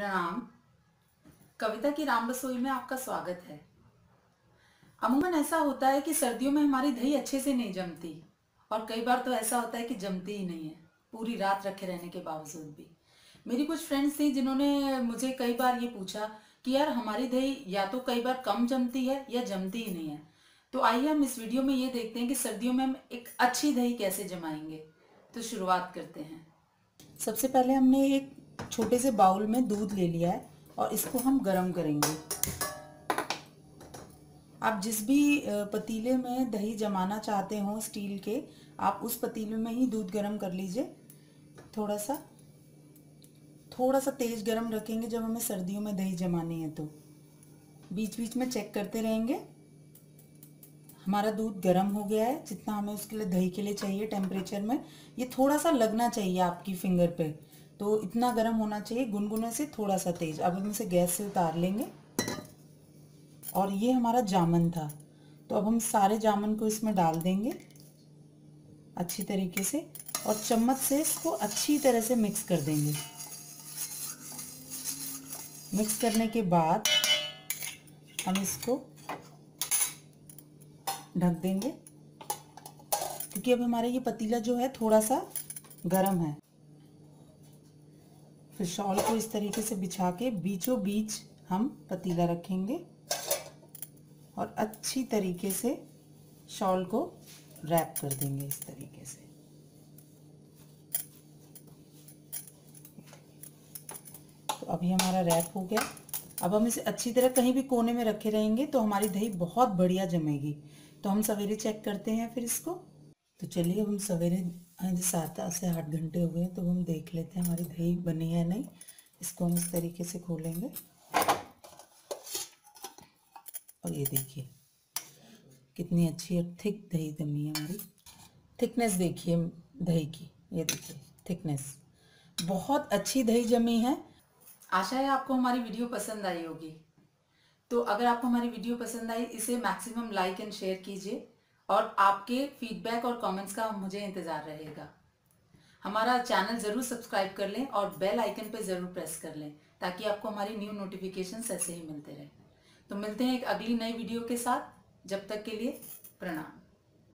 प्रणाम कविता की राम रसोई में आपका स्वागत है। अमूमन ऐसा होता है कि सर्दियों में हमारी दही अच्छे से नहीं जमती और कई बार तो ऐसा होता है कि जमती ही नहीं है, पूरी रात रखे रहने के बावजूद भी। मेरी कुछ फ्रेंड्स थी जिन्होंने मुझे कई बार ये पूछा कि यार हमारी दही या तो कई बार कम जमती है या जमती ही नहीं है। तो आइए हम इस वीडियो में ये देखते हैं कि सर्दियों में हम एक अच्छी दही कैसे जमाएँगे। तो शुरुआत करते हैं। सबसे पहले हमने एक छोटे से बाउल में दूध ले लिया है और इसको हम गरम करेंगे। आप जिस भी पतीले में दही जमाना चाहते हो स्टील के, आप उस पतीले में ही दूध गरम कर लीजिए। थोड़ा सा थोड़ा सा तेज गरम रखेंगे जब हमें सर्दियों में दही जमानी है तो। बीच बीच में चेक करते रहेंगे। हमारा दूध गर्म हो गया है, जितना हमें उसके लिए दही के लिए चाहिए टेम्परेचर में, ये थोड़ा सा लगना चाहिए आपकी फिंगर पे। तो इतना गर्म होना चाहिए, गुनगुने से थोड़ा सा तेज। अब हम इसे गैस से उतार लेंगे। और ये हमारा जामन था। तो अब हम सारे जामन को इसमें डाल देंगे अच्छी तरीके से और चम्मच से इसको अच्छी तरह से मिक्स कर देंगे। मिक्स करने के बाद हम इसको ढक देंगे। क्योंकि अब हमारा ये पतीला जो है थोड़ा सा गर्म है। फिर शॉल को इस तरीके से बिछा के बीचों बीच हम पतीला रखेंगे। और अच्छी तरीके से शॉल को रैप कर देंगे इस तरीके से। तो अभी हमारा रैप हो गया। अब हम इसे अच्छी तरह कहीं भी कोने में रखे रहेंगे तो हमारी दही बहुत बढ़िया जमेगी। तो हम सवेरे चेक करते हैं फिर इसको। तो चलिए अब हम सवेरे सात से आठ घंटे हो गए तो हम देख लेते हैं हमारी दही बनी है नहीं। इसको हम इस तरीके से खोलेंगे। और ये देखिए, कितनी अच्छी और थिक दही जमी है हमारी। थिकनेस देखिए दही की, ये देखिए, थिकनेस। बहुत अच्छी दही जमी है। आशा है आपको हमारी वीडियो पसंद आई होगी। तो अगर आपको हमारी वीडियो पसंद आई, इसे मैक्सिमम लाइक एंड शेयर कीजिए। और आपके फीडबैक और कमेंट्स का मुझे इंतज़ार रहेगा। हमारा चैनल ज़रूर सब्सक्राइब कर लें और बेल आइकन पर ज़रूर प्रेस कर लें, ताकि आपको हमारी न्यू नोटिफिकेशन ऐसे ही मिलते रहे। तो मिलते हैं एक अगली नई वीडियो के साथ। जब तक के लिए प्रणाम।